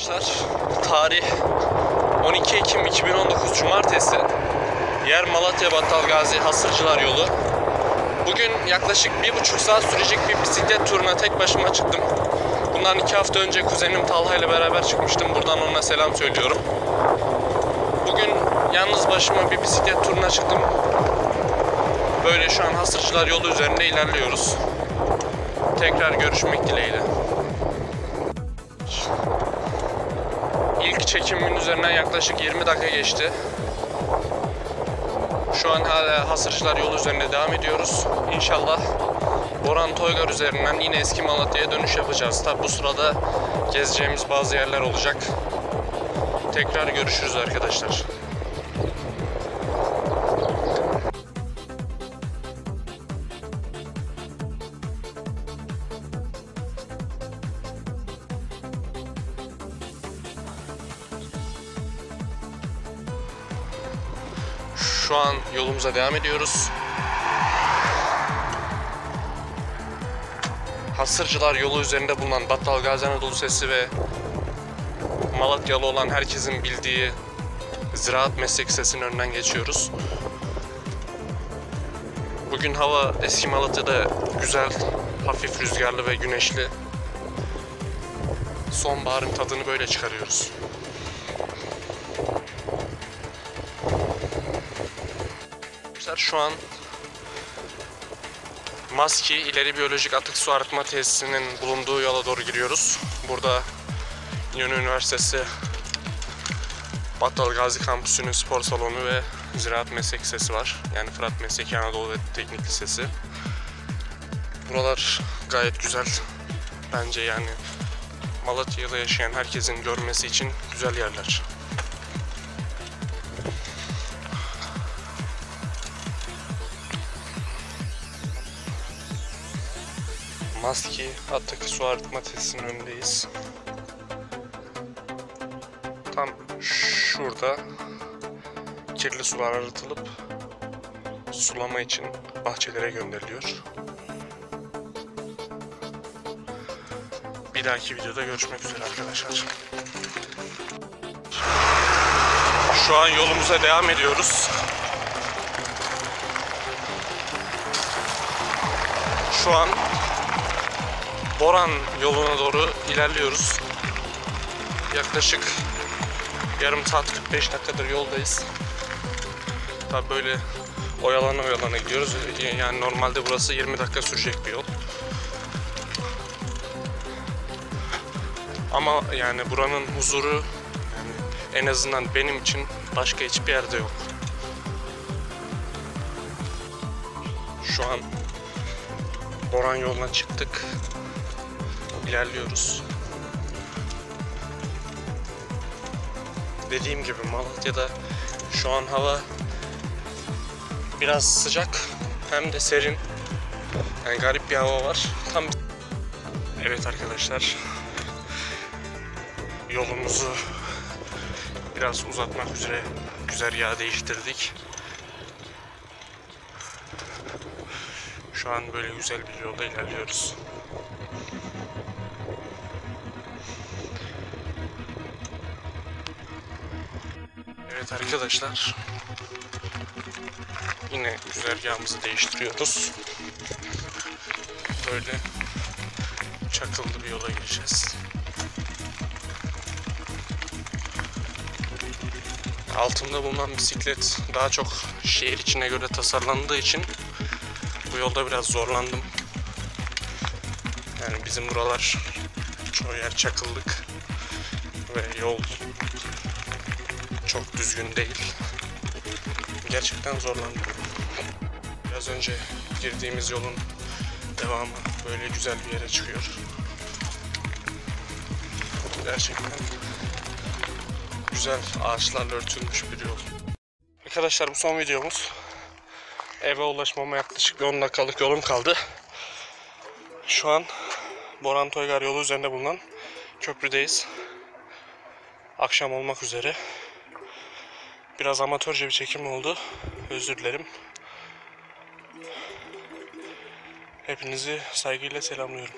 Arkadaşlar tarih 12 Ekim 2019 Cumartesi Yer Malatya Battal Hasırcılar yolu Bugün yaklaşık bir buçuk saat sürecek bir bisiklet turuna tek başıma çıktım. Bundan iki hafta önce kuzenim Talha ile beraber çıkmıştım. Buradan ona selam söylüyorum. Bugün yalnız başıma bir bisiklet turuna çıktım. Böyle şu an Hasırcılar yolu üzerinde ilerliyoruz. Tekrar görüşmek dileğiyle. İlk çekimin üzerinden yaklaşık 20 dakika geçti. Şu an hala Hasırcılar yolu üzerinde devam ediyoruz. İnşallah Boran Toygar üzerinden yine eski Malatya'ya dönüş yapacağız. Tabi bu sırada gezeceğimiz bazı yerler olacak. Tekrar görüşürüz arkadaşlar. Şu an yolumuza devam ediyoruz. Hasırcılar yolu üzerinde bulunan Battal Gazi Anadolu Sesi ve Malatyalı olan herkesin bildiği Ziraat Meslek Lisesi'nin önünden geçiyoruz. Bugün hava eski Malatya'da güzel, hafif rüzgarlı ve güneşli. Sonbaharın tadını böyle çıkarıyoruz. Arkadaşlar şu an Maski İleri Biyolojik Atık Su Arıtma Tesisinin bulunduğu yola doğru giriyoruz. Burada İnönü Üniversitesi Battal Gazi Kampüsü'nün spor salonu ve Ziraat Meslek Lisesi var. Yani Fırat Mesleki Anadolu Teknik Lisesi. Buralar gayet güzel. Bence yani Malatya'da yaşayan herkesin görmesi için güzel yerler. Maski Atık Su Arıtma Tesisinin önündeyiz. Tam şurada kirli sular arıtılıp sulama için bahçelere gönderiliyor. Bir dahaki videoda görüşmek üzere arkadaşlar. Şu an yolumuza devam ediyoruz. Şu an Boran yoluna doğru ilerliyoruz. Yaklaşık yarım saat 45 dakikadır yoldayız. Tabi böyle oyalana oyalana gidiyoruz. Yani normalde burası 20 dakika sürecek bir yol. Ama yani buranın huzuru yani en azından benim için başka hiçbir yerde yok. Şu an Boran yoluna çıktık ilerliyoruz. Dediğim gibi Malatya'da şu an hava biraz sıcak hem de serin. Yani garip bir hava var. Tam Evet arkadaşlar. Yolumuzu biraz uzatmak üzere güzergahı değiştirdik. Şu an böyle güzel bir yolda ilerliyoruz. Evet arkadaşlar. Yine güzergahımızı değiştiriyoruz. Böyle çakıllı bir yola gireceğiz. Altımda bulunan bisiklet daha çok şehir içine göre tasarlandığı için bu yolda biraz zorlandım. Yani bizim buralar çoğu yer çakıllık ve yol çok düzgün değil. Gerçekten zorlandım. Biraz önce girdiğimiz yolun devamı böyle güzel bir yere çıkıyor. Gerçekten güzel ağaçlarla örtülmüş bir yol. Arkadaşlar bu son videomuz. Eve ulaşmama yaklaşık bir 10 dakikalık yolum kaldı. Şu an Boran Toygar yolu üzerinde bulunan köprüdeyiz. Akşam olmak üzere. Biraz amatörce bir çekim oldu. Özür dilerim. Hepinizi saygıyla selamlıyorum.